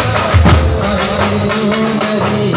Oh, my God.